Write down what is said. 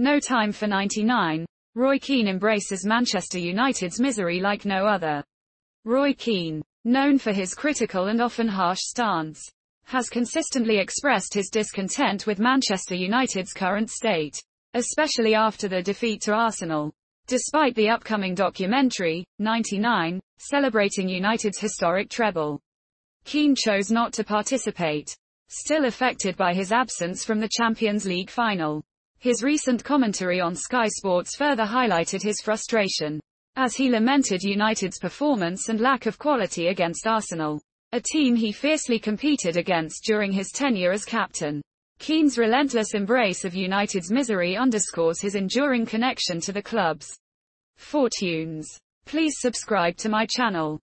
No time for 99. Roy Keane embraces Manchester United's misery like no other. Roy Keane, known for his critical and often harsh stance, has consistently expressed his discontent with Manchester United's current state, especially after the defeat to Arsenal. Despite the upcoming documentary, 99, celebrating United's historic treble, Keane chose not to participate. Still affected by his absence from the Champions League final. His recent commentary on Sky Sports further highlighted his frustration, as he lamented United's performance and lack of quality against Arsenal, a team he fiercely competed against during his tenure as captain. Keane's relentless embrace of United's misery underscores his enduring connection to the club's fortunes. Please subscribe to my channel.